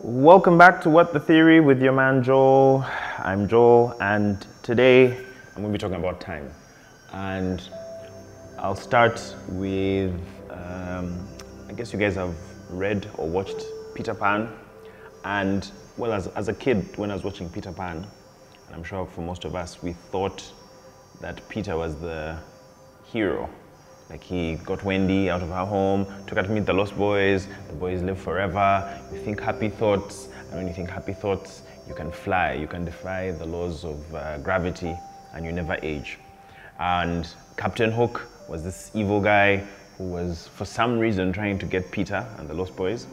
Welcome back to What the Theory with your man Joel. I'm Joel, and today I'm going to be talking about time. And I'll start with um, I guess you guys have read or watched Peter Pan. And well, as, as a kid, when I was watching Peter Pan, and I'm sure for most of us, we thought that Peter was the hero. Like he got Wendy out of her home, took her to meet the Lost Boys, the boys live forever. You think happy thoughts, and when you think happy thoughts, you can fly, you can defy the laws of uh, gravity, and you never age. And Captain Hook was this evil guy who was, for some reason, trying to get Peter and the Lost Boys,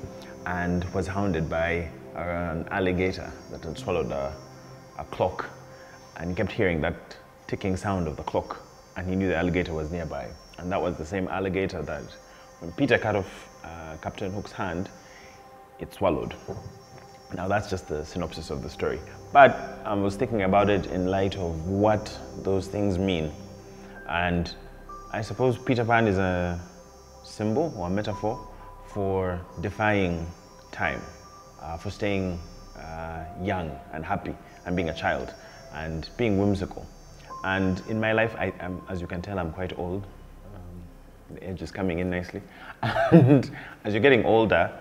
and was hounded by an alligator that had swallowed a, a clock, and he kept hearing that ticking sound of the clock, and he knew the alligator was nearby. And that was the same alligator that when Peter cut off uh, Captain Hook's hand, it swallowed. Now that's just the synopsis of the story. But I was thinking about it in light of what those things mean. And I suppose Peter Pan is a symbol or a metaphor for defying time, uh, for staying uh, young and happy and being a child and being whimsical. And in my life, I, as you can tell, I'm quite old the age is coming in nicely. And as you're getting older,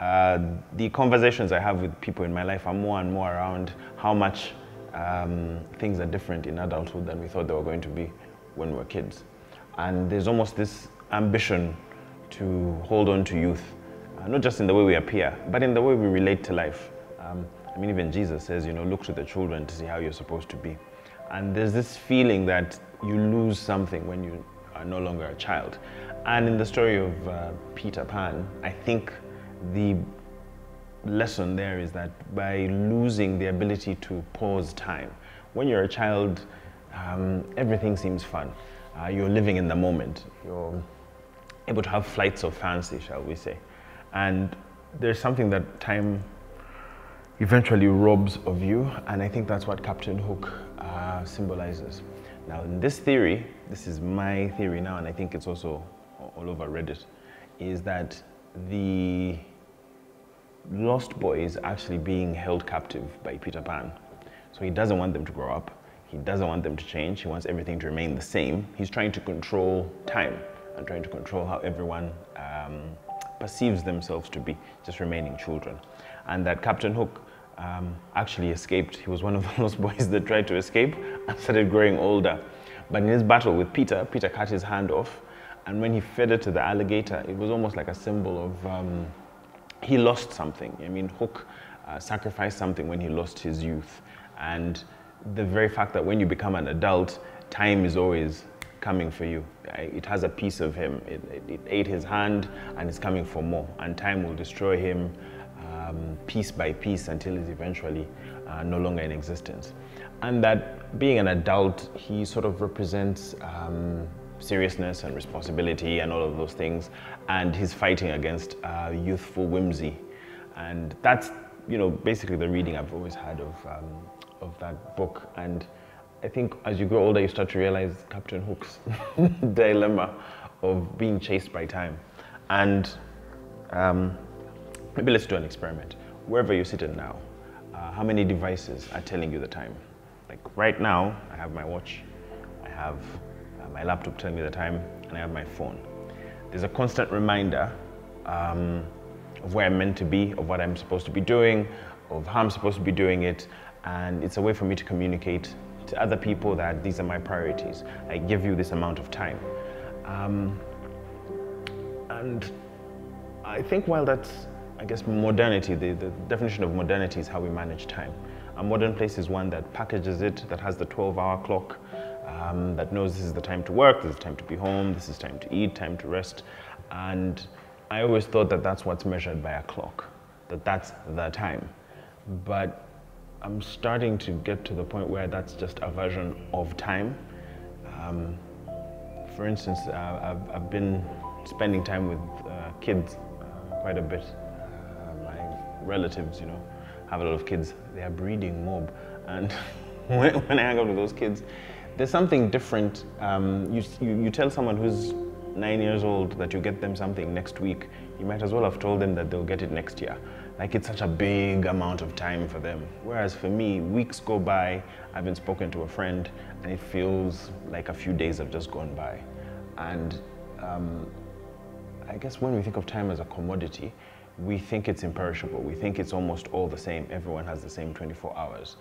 uh, the conversations I have with people in my life are more and more around how much um, things are different in adulthood than we thought they were going to be when we were kids. And there's almost this ambition to hold on to youth, uh, not just in the way we appear, but in the way we relate to life. Um, I mean, even Jesus says, you know, look to the children to see how you're supposed to be. And there's this feeling that you lose something when you are no longer a child. And in the story of uh, Peter Pan, I think the lesson there is that by losing the ability to pause time, when you're a child, um, everything seems fun. Uh, you're living in the moment. You're able to have flights of fancy, shall we say. And there's something that time eventually robs of you, and I think that's what Captain Hook uh, symbolizes. Now, in this theory, this is my theory now, and I think it's also all over Reddit, is that the Lost Boy is actually being held captive by Peter Pan. So he doesn't want them to grow up. He doesn't want them to change. He wants everything to remain the same. He's trying to control time and trying to control how everyone um, perceives themselves to be, just remaining children. And that Captain Hook um, actually escaped. He was one of those boys that tried to escape and started growing older. But in his battle with Peter, Peter cut his hand off. And when he fed it to the alligator, it was almost like a symbol of um, he lost something. I mean, Hook uh, sacrificed something when he lost his youth. And the very fact that when you become an adult, time is always coming for you. It has a piece of him. It, it, it ate his hand and it's coming for more. And time will destroy him um, piece by piece until he's eventually uh, no longer in existence. And that being an adult, he sort of represents um, seriousness and responsibility and all of those things. And he's fighting against uh, youthful whimsy. And that's, you know, basically the reading I've always had of, um, of that book. And I think as you grow older, you start to realize Captain Hook's dilemma of being chased by time. And um, Maybe let's do an experiment. Wherever you're sitting now, uh, how many devices are telling you the time? Like right now, I have my watch, I have uh, my laptop telling me the time, and I have my phone. There's a constant reminder um, of where I'm meant to be, of what I'm supposed to be doing, of how I'm supposed to be doing it, and it's a way for me to communicate to other people that these are my priorities. I give you this amount of time. Um, and I think while that's I guess modernity, the, the definition of modernity is how we manage time. A modern place is one that packages it, that has the 12 hour clock, um, that knows this is the time to work, this is the time to be home, this is time to eat, time to rest. And I always thought that that's what's measured by a clock, that that's the time. But I'm starting to get to the point where that's just a version of time. Um, for instance, uh, I've, I've, been spending time with uh, kids uh, quite a bit relatives, you know, have a lot of kids, they are breeding mob. And when, when I hang out with those kids, there's something different. Um, you, you, you tell someone who's nine years old that you get them something next week, you might as well have told them that they'll get it next year. like it's such a big amount of time for them. Whereas for me, weeks go by, I haven't spoken to a friend, and it feels like a few days have just gone by. And um, I guess when we think of time as a commodity, we think it's imperishable. We think it's almost all the same. Everyone has the same 24 hours.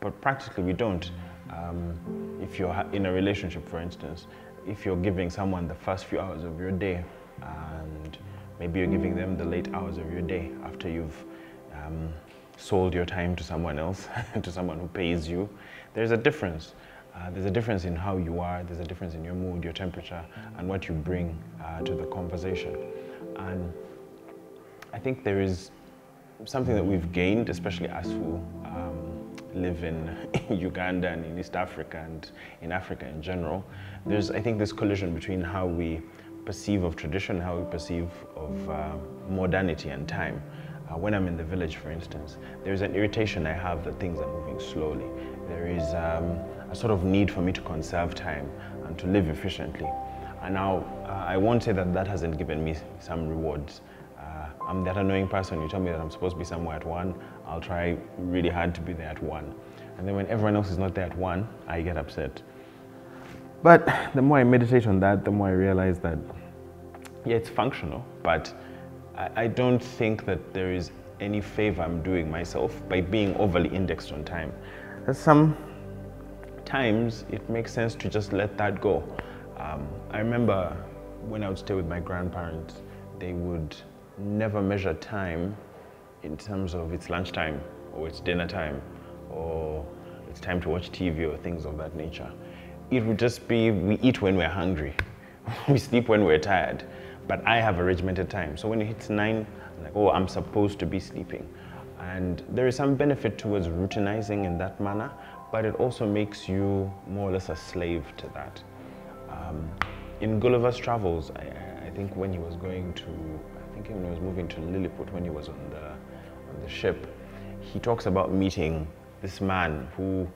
But practically, we don't. Um, if you're in a relationship, for instance, if you're giving someone the first few hours of your day and maybe you're giving them the late hours of your day after you've um, sold your time to someone else, to someone who pays you, there's a difference. Uh, there's a difference in how you are, there's a difference in your mood, your temperature, and what you bring uh, to the conversation. And I think there is something that we've gained, especially us who um, live in Uganda and in East Africa and in Africa in general. There's, I think, this collision between how we perceive of tradition, how we perceive of uh, modernity and time. Uh, when I'm in the village, for instance, there's an irritation I have that things are moving slowly. There is um, a sort of need for me to conserve time and to live efficiently. And now, uh, I won't say that that hasn't given me some rewards. Uh, I'm that annoying person, you tell me that I'm supposed to be somewhere at one, I'll try really hard to be there at one. And then when everyone else is not there at one, I get upset. But the more I meditate on that, the more I realize that, yeah, it's functional, but I, I don't think that there is any favor I'm doing myself by being overly indexed on time. Some times it makes sense to just let that go. Um, I remember when I would stay with my grandparents, they would never measure time in terms of it's lunchtime or it's dinner time or it's time to watch TV or things of that nature. It would just be we eat when we're hungry, we sleep when we're tired. But I have a regimented time. So when it hits nine, I'm like, oh, I'm supposed to be sleeping. And there is some benefit towards routinizing in that manner, but it also makes you more or less a slave to that. Um, in Gulliver's Travels, I, I, think when he was going to, When he was moving to Lilliput, when he was on the, on the ship, he talks about meeting this man who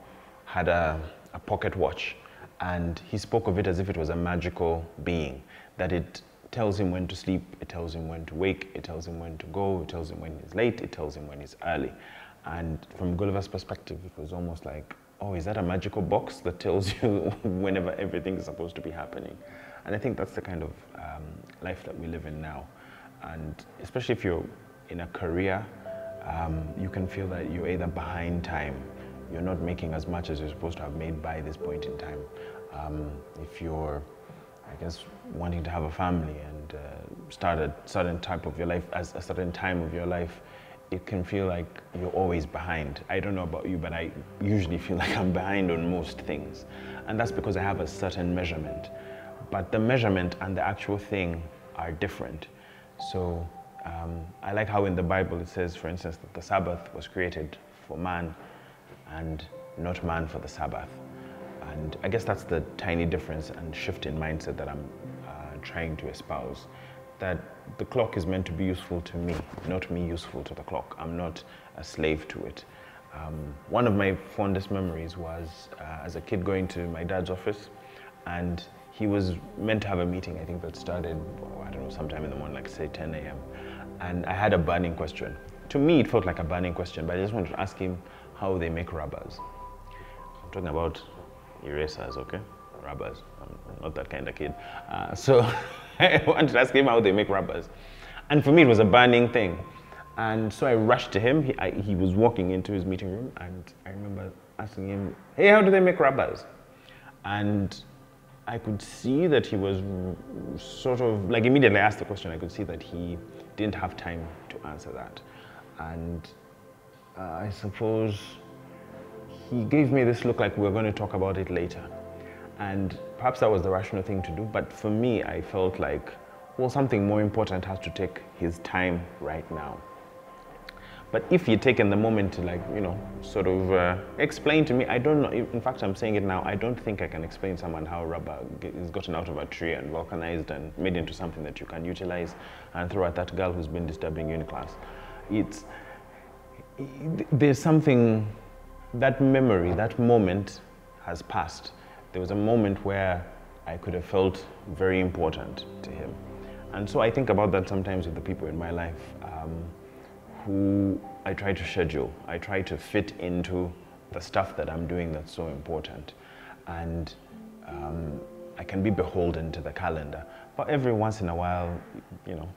had a, a pocket watch and he spoke of it as if it was a magical being, that it tells him when to sleep, it tells him when to wake, it tells him when to go, it tells him when he's late, it tells him when he's early. And from Gulliver's perspective, it was almost like, oh, is that a magical box that tells you whenever everything is supposed to be happening? And I think that's the kind of um, life that we live in now. And especially if you're in a career, um, you can feel that you're either behind time, you're not making as much as you're supposed to have made by this point in time. Um, if you're I guess, wanting to have a family and uh, start a certain type of your life, as a certain time of your life, it can feel like you're always behind. I don't know about you, but I usually feel like I'm behind on most things. And that's because I have a certain measurement. But the measurement and the actual thing are different. So um, I like how in the Bible it says, for instance, that the Sabbath was created for man and not man for the Sabbath. And I guess that's the tiny difference and shift in mindset that I'm uh, trying to espouse. That the clock is meant to be useful to me, not me useful to the clock. I'm not a slave to it. Um, one of my fondest memories was uh, as a kid going to my dad's office, and he was meant to have a meeting, I think that started, oh, I don't know, sometime in the morning, like say 10 a.m. And I had a burning question. To me, it felt like a burning question, but I just wanted to ask him how they make rubbers. I'm talking about erasers, okay? Rubbers. I'm not that kind of kid. Uh, so I wanted to ask him how they make rubbers. And for me, it was a burning thing. And so I rushed to him. He, I, he was walking into his meeting room, and I remember asking him, Hey, how do they make rubbers? And I could see that he was sort of, like, immediately asked the question, I could see that he didn't have time to answer that. And uh, I suppose he gave me this look like we are going to talk about it later. And perhaps that was the rational thing to do, but for me, I felt like, well, something more important has to take his time right now. But if you'd taken the moment to like, you know, sort of uh, explain to me, I don't know, in fact, I'm saying it now, I don't think I can explain to someone how rubber is gotten out of a tree and vulcanized and made into something that you can utilize and throw at that girl who's been disturbing you in class. It's, there's something that memory, that moment has passed. There was a moment where I could have felt very important to him. And so I think about that sometimes with the people in my life um, who I try to schedule. I try to fit into the stuff that I'm doing that's so important. And um, I can be beholden to the calendar. But every once in a while, you know,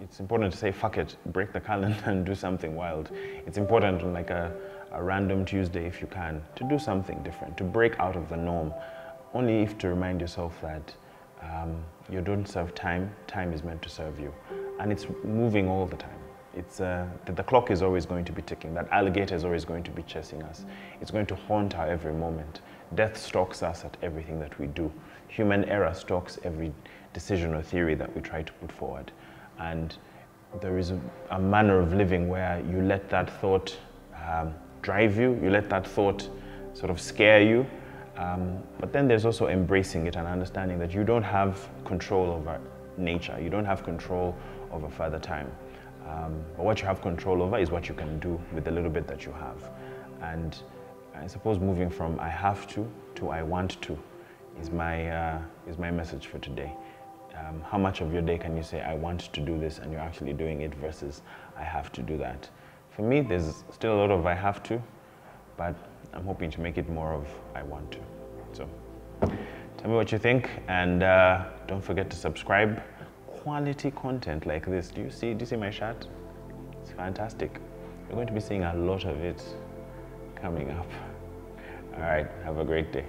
it's important to say, fuck it, break the calendar and do something wild. It's important on like a, a random Tuesday, if you can, to do something different, to break out of the norm. Only if to remind yourself that um, you don't serve time, time is meant to serve you. And it's moving all the time. It's, uh, the, the clock is always going to be ticking. That alligator is always going to be chasing us. It's going to haunt our every moment. Death stalks us at everything that we do. Human error stalks every decision or theory that we try to put forward. And there is a, a manner of living where you let that thought um, drive you, you let that thought sort of scare you. Um, but then there's also embracing it and understanding that you don't have control over nature, you don't have control over further time. Um, but what you have control over is what you can do with the little bit that you have. And I suppose moving from I have to to I want to is my, uh, is my message for today. Um, how much of your day can you say, I want to do this, and you're actually doing it versus I have to do that? For me, there's still a lot of I have to, but I'm hoping to make it more of I want to. So tell me what you think, and uh, don't forget to subscribe. Quality content like this. Do you see? Do you see my shirt? It's fantastic. You're going to be seeing a lot of it coming up. All right. Have a great day.